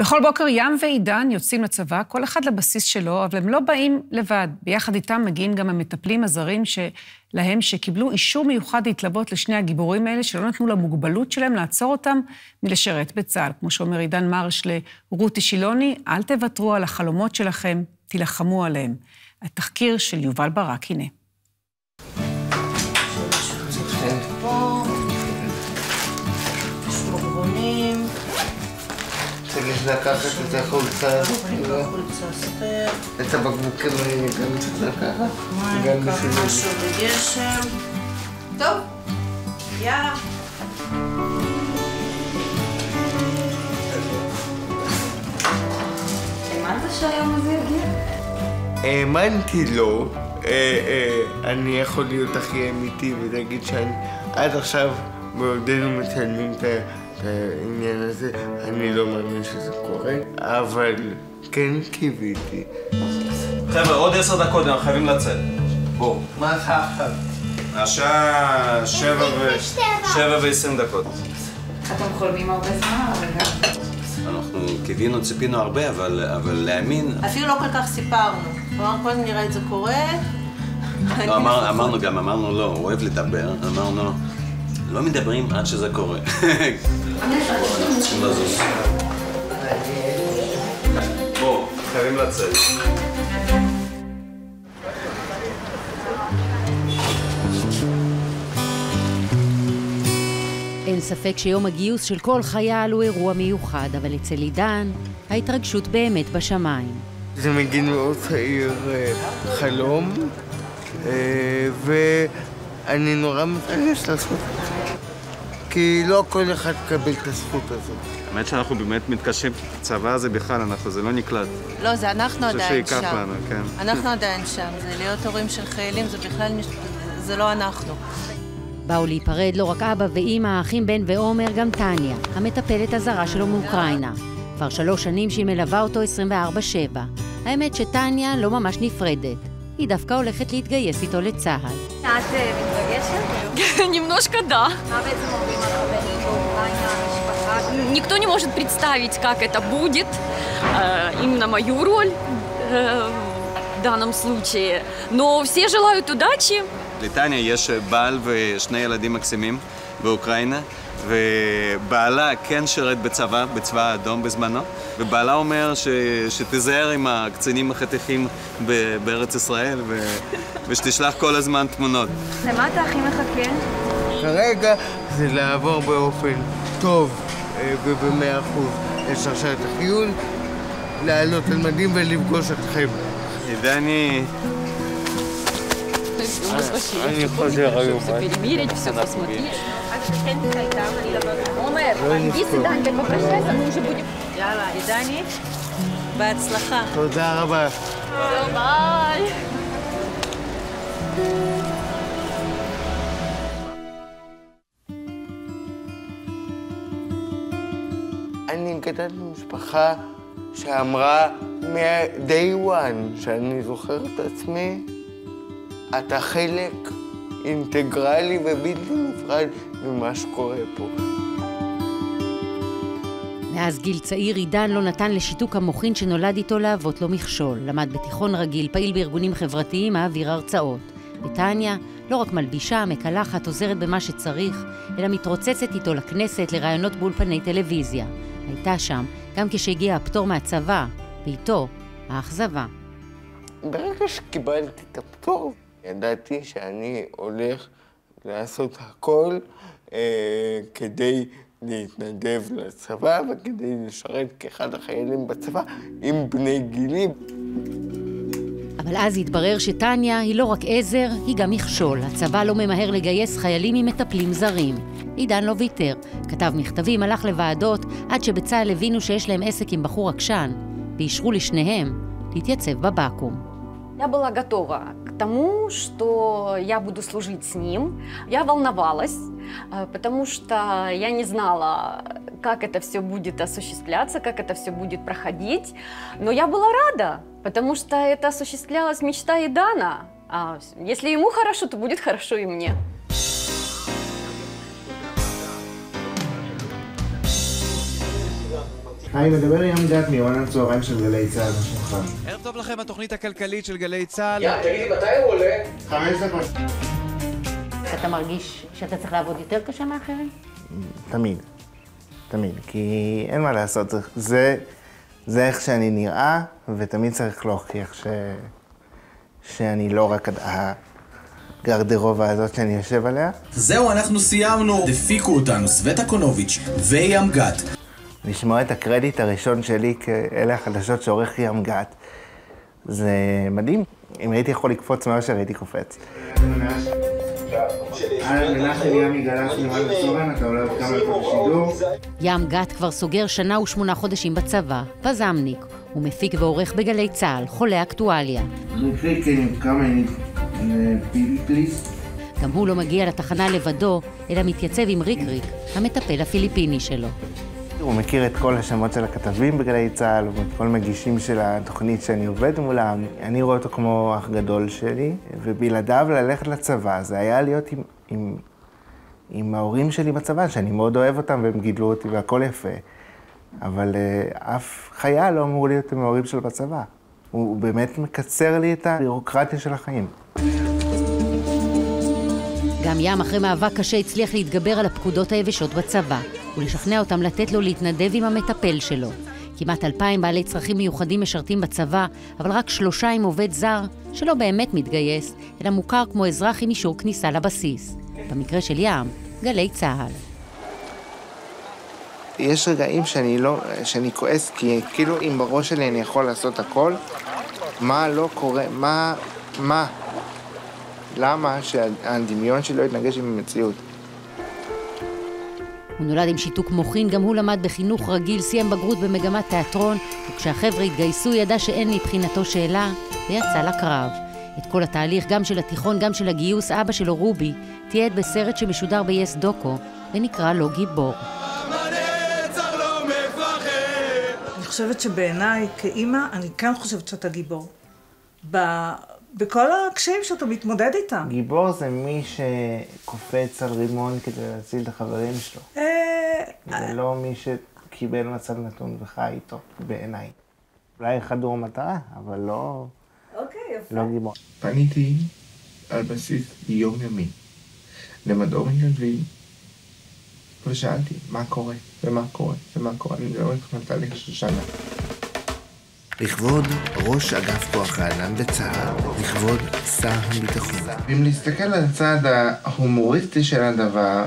בכל בוקר ים ועידן יוצאים לצבא, כל אחד לבסיס שלו, אבל הם לא באים לבד. ביחד איתם מגיעים גם המטפלים הזרים שלהם, שקיבלו אישור מיוחד להתלוות לשני הגיבורים האלה, שלא נתנו למוגבלות שלהם לעצור אותם מלשרת בצה"ל. כמו שאומר עידן מרש לרותי שילוני, אל תוותרו על החלומות שלכם, תילחמו עליהם. התחקיר של יובל ברק, הנה. צריך לקחת את החולצה הזאת, את הבקבוקים האלה גם צריך לקחת. מים, ככה משהו בגשם. טוב, יאללה. האמנת שהיום הזה יגיע? האמנתי לו, אני יכול להיות הכי אמיתי ולהגיד שאני עד עכשיו בעודנו מצלמים את העניין הזה, אני לא מאמין שזה קורה, אבל כן קיוויתי. חבר'ה, עוד עשר דקות, אנחנו חייבים לצאת. בואו. מה אתה עכשיו? השעה שבע ו... שבע ועשרים דקות. אתם חולמים הרבה זמן, אבל אנחנו קיווינו, ציפינו הרבה, אבל, אבל להאמין... אפילו לא כל כך סיפרנו. כלומר, קודם נראה את זה קורה. לא, אמר, אמרנו גם, אמרנו לו, הוא אוהב לדבר, אמרנו, לא מדברים עד שזה קורה. צריכים לזוז. בואו, חייבים לצאת. אין ספק שיום הגיוס של כל חייל הוא אירוע מיוחד, אבל אצל עידן, ההתרגשות באמת בשמיים. זה מגיל מאוד צעיר אה, חלום, אה, ואני נורא מתרגש לעשות את זה. כי לא כל אחד יקבל את הזכות הזאת. האמת שאנחנו באמת מתקשים, צבא זה בכלל, אנחנו, זה לא נקלט. לא, זה אנחנו אני חושב עדיין שייקח שם. לנו, כן. אנחנו עדיין שם. זה להיות הורים של חיילים, זה בכלל, זה לא אנחנו. באו להיפרד לא רק אבא ואימא, האחים בן ועומר, גם טניה, המטפלת הזרה שלו מאוקראינה. כבר שלוש שנים שהיא מלווה אותו 24-7. האמת שטניה לא ממש נפרדת. היא דווקא הולכת להתגייס איתו לצה"ל. את מתרגשת? Немножко да. מה בעצם אומרים הרבנים באוקראינה, המשפחה? Никто не может представить, как это будет, э, именно мою роль э, в данном случае. Но все желают удачи. לטניה יש בעל ושני ילדים מקסימים באוקראינה, ובעלה כן שירת בצבא, בצבא האדום בזמנו, ובעלה אומר ש... שתיזהר עם הקצינים החתיכים ב... בארץ ישראל, ו... ושתשלח כל הזמן תמונות. למה אתה הכי מחכה? כרגע זה לעבור באופן טוב אה, ובמאה אחוז את שרשרת החיול, לעלות על מדים ולפגוש אתכם. דני, אני חוזר היום. השכנתה אני לא יאללה, עידני, בהצלחה. תודה רבה. ביי. אני גדלתי במשפחה שאמרה מ-day one, שאני זוכר את עצמי, אתה חלק אינטגרלי ובלתי נפרד ממה שקורה פה. מאז גיל צעיר עידן לא נתן לשיתוק המוחין שנולד איתו להוות לו מכשול. למד בתיכון רגיל, פעיל בארגונים חברתיים, מעביר הרצאות. וטניה לא רק מלבישה, מקלחת, עוזרת במה שצריך, אלא מתרוצצת איתו לכנסת, לראיונות באולפני טלוויזיה. הייתה שם גם כשהגיע הפטור מהצבא, ואיתו האכזבה. ברגע שקיבלתי את הפטור, ידעתי שאני הולך לעשות הכל אה, כדי להתנדב לצבא וכדי לשרת כאחד החיילים בצבא עם בני גילי. אבל אז התברר שטניה היא לא רק עזר, היא גם מכשול. הצבא לא ממהר לגייס חיילים עם מטפלים זרים. עידן לא ויתר, כתב מכתבים, הלך לוועדות, עד שבצה"ל הבינו שיש להם עסק עם בחור עקשן, ואישרו לשניהם להתייצב בבקו"ם. Я была готова к Тому, что я буду служить с ним. Я волновалась, э, потому что я не знала, как это все будет осуществляться, как это все будет проходить. Но я была рада, потому что это осуществлялась мечта Идана. А если ему хорошо, то будет хорошо и мне. היי, מדבר ים גת מיומן הצהריים של גלי צה"ל, מה שלומך? ערב טוב לכם, התוכנית הכלכלית של גלי צה"ל. יא, תגידי, מתי הוא עולה? חמש דקות. אתה מרגיש שאתה צריך לעבוד יותר קשה מאחרים? תמיד. תמיד. כי אין מה לעשות, זה, זה איך שאני נראה, ותמיד צריך להוכיח ש... שאני לא רק הגרדרובה הזאת שאני יושב עליה. זהו, אנחנו סיימנו. הפיקו אותנו סווטה קונוביץ' וים גת. לשמוע את הקרדיט הראשון שלי כאלה החדשות שעורך ים גת, זה מדהים. אם הייתי יכול לקפוץ מהאושר, הייתי קופץ. ים גת כבר סוגר שנה ושמונה חודשים בצבא, פזמניק. הוא מפיק ועורך בגלי צה"ל, חולה אקטואליה. גם הוא לא מגיע לתחנה לבדו, אלא מתייצב עם ריק ריק, המטפל הפיליפיני שלו. הוא מכיר את כל השמות של הכתבים בגלי צה"ל, ואת כל מגישים של התוכנית שאני עובד מולם. אני רואה אותו כמו אח גדול שלי, ובלעדיו ללכת לצבא, זה היה להיות עם, עם, עם ההורים שלי בצבא, שאני מאוד אוהב אותם והם גידלו אותי והכל יפה. אבל uh, אף חייל לא אמור להיות עם ההורים שלו בצבא. הוא, הוא באמת מקצר לי את הביורוקרטיה של החיים. גם ים אחרי מאבק קשה הצליח להתגבר על הפקודות היבשות בצבא ולשכנע אותם לתת לו להתנדב עם המטפל שלו. כמעט אלפיים בעלי צרכים מיוחדים משרתים בצבא, אבל רק שלושה עם עובד זר, שלא באמת מתגייס, אלא מוכר כמו אזרח עם אישור כניסה לבסיס. במקרה של ים, גלי צה"ל. יש רגעים שאני לא, שאני כועס, כי כאילו אם בראש שלי אני יכול לעשות הכל, מה לא קורה, מה, מה, למה שהדמיון שלי לא יתנגש עם המציאות? הוא נולד עם שיתוק מוחין, גם הוא למד בחינוך רגיל, סיים בגרות במגמת תיאטרון, וכשהחבר'ה התגייסו ידע שאין מבחינתו שאלה, ויצא לקרב. את כל התהליך, גם של התיכון, גם של הגיוס, אבא שלו, רובי, תיעד בסרט שמשודר ב-yes דוקו, ונקרא לו גיבור. אני חושבת שבעיניי, כאימא, אני כן חושבת שאתה גיבור. בכל הקשיים שאתה מתמודד איתם. גיבור זה מי שקופץ על רימון כדי להציל את החברים שלו. זה לא מי שקיבל מצב נתון וחי איתו, בעיניי. אולי חדור מטרה, אבל לא... אוקיי, יפה. לא גיבור. פניתי על בסיס יומיומי למדור מתנדבים, ושאלתי מה קורה, ומה קורה, ומה קורה. אני מדבר איתך על תהליך של שנה. לכבוד ראש אגף כוח האדם בצה"ל, לכבוד שר הביטחון. אם להסתכל על הצד ההומוריסטי של הדבר,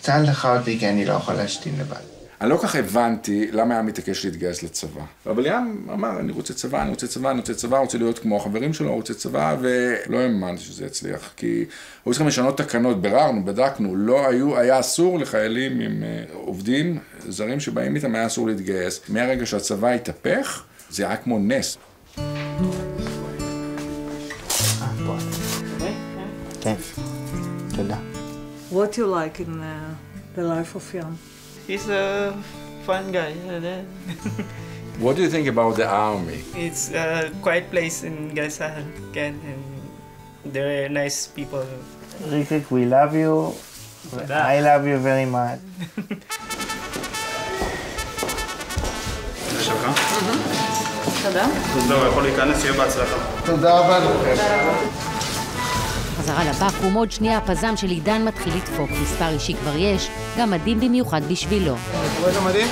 צה"ל דחה אותי כי אני לא יכול להשתין לבד. אני לא כל כך הבנתי למה היה מתעקש להתגייס לצבא. אבל ים אמר, אני רוצה צבא, אני רוצה צבא, אני רוצה צבא, רוצה להיות כמו החברים שלו, רוצה צבא, ולא האמנתי שזה יצליח. כי היו צריכים לשנות תקנות, ביררנו, בדקנו, לא היו, היה אסור לחיילים עם עובדים זרים שבאים איתם, היה אסור להתגייס. מהרגע שהצבא התהפך, זה היה כמו נס. כן, תודה. What you like in uh, the life of Jan? He's a fun guy. What do you think about the army? It's a quiet place in Gaza, and they're nice people. Rick, we love you. I love you very much. תודה. זהו, יכול להיכנס, שיהיה בהצלחה. תודה רבה לכם. חזרה לבקו"ם, עוד שנייה הפזם של עידן מתחיל לדפוק. מספר אישי כבר יש, גם מדהים במיוחד בשבילו. אתה רואה את המדים?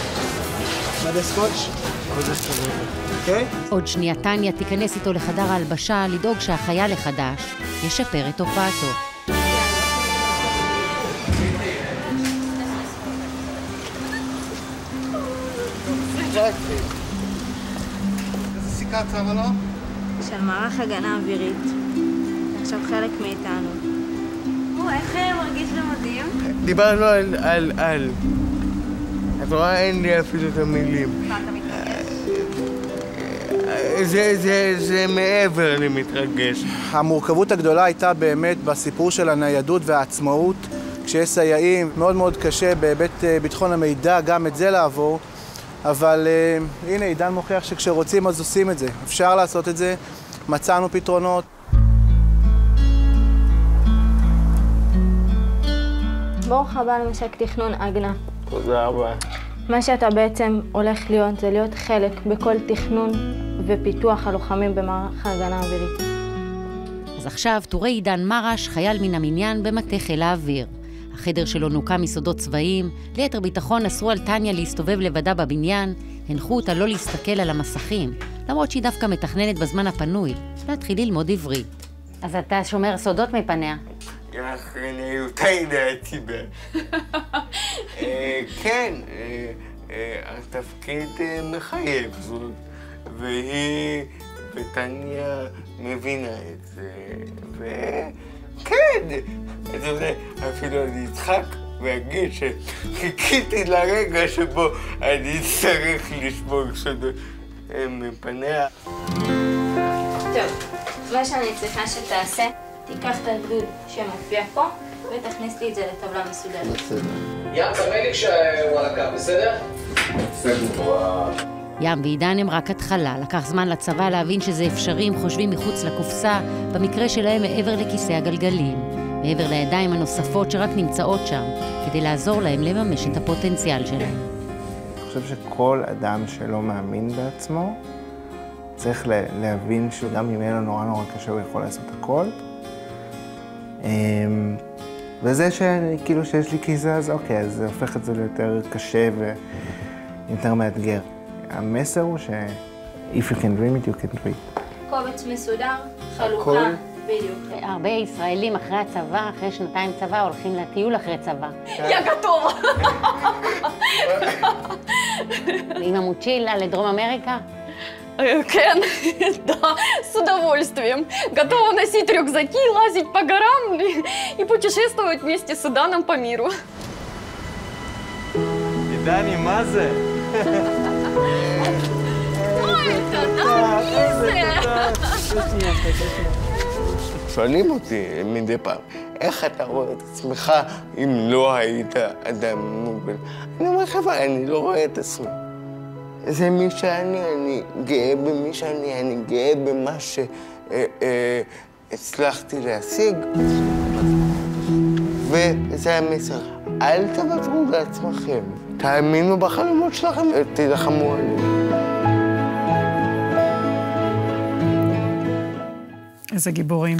מדי סקוץ'? אוקיי? עוד שנייה טניה תיכנס איתו לחדר ההלבשה לדאוג שהחייל החדש ישפר את הופעתו. איזה סיכה צרה לו? של מערך הגנה אווירית. עכשיו חלק מאיתנו. או, איך מרגיש במדים? דיברנו על, על, על. את רואה, אין לי אפילו את המילים. מה, אתה מתרגש? זה, זה, זה מעבר למתרגש. המורכבות הגדולה הייתה באמת בסיפור של הניידות והעצמאות. כשיש סייעים, מאוד מאוד קשה בהיבט ביטחון המידע גם את זה לעבור. אבל uh, הנה, עידן מוכיח שכשרוצים אז עושים את זה. אפשר לעשות את זה, מצאנו פתרונות. ברוך הבא למשק תכנון אגנה. תודה רבה. מה שאתה בעצם הולך להיות זה להיות חלק בכל תכנון ופיתוח הלוחמים במערך ההגנה האווירית. אז עכשיו טורי עידן מרש, חייל מן המניין במטה חיל האוויר. החדר שלו נוקה מסודות צבאיים, ליתר ביטחון אסרו על טניה להסתובב לבדה בבניין, הנחו אותה לא להסתכל על המסכים, למרות שהיא דווקא מתכננת בזמן הפנוי, להתחיל ללמוד עברית. אז אתה שומר סודות מפניה. אחריותי דעתי בה. אה, כן, אה, אה, התפקיד מחייב זאת, והיא וטניה מבינה את זה, וכן, אתה יודע, אפילו אני אצחק ואגיד שחיכיתי לרגע שבו אני אצטרך לשמור סודות מפניה. טוב, מה שאני צריכה שתעשה, תיקח את הגדוד שמופיע פה ותכניס לי את זה לטבלה מסודרת. בסדר. ים, תראה לי כשהוא על הקו, בסדר? בסדר. ים ועידן הם רק התחלה, לקח זמן לצבא להבין שזה אפשרי אם חושבים מחוץ לקופסה, במקרה שלהם מעבר לכיסא הגלגלים, מעבר לידיים הנוספות שרק נמצאות שם, כדי לעזור להם לממש את הפוטנציאל שלהם. אני חושב שכל אדם שלא מאמין בעצמו, צריך להבין שגם אם יהיה לו נורא נורא קשה, הוא יכול לעשות הכל. אמ, וזה שכאילו שיש לי כיסא, אז אוקיי, אז זה הופך את זה ליותר קשה ויותר מאתגר. המסר הוא ש- If you can dream it, you can do it. קובץ מסודר, חלוקה, הכל. בדיוק. הרבה ישראלים אחרי הצבא, אחרי שנתיים צבא, הולכים לטיול אחרי צבא. יא גטובה! עם המוצ'ילה לדרום אמריקה? Кен, да, с удовольствием. Готова носить рюкзаки, лазить по горам и путешествовать вместе с Иданом по миру. עידני, מה זה? שואלים אותי מדי פעם, איך אתה רואה את עצמך אם לא היית אדם מוגבל? אני אומר, חבר'ה, אני לא רואה את עצמי. זה מי שאני, אני גאה במי שאני, אני גאה במה שהצלחתי אה, אה, להשיג. וזה המסר. אל תוותרו לעצמכם, תאמינו בחלומות שלכם ותילחמו עליהם. איזה גיבורים.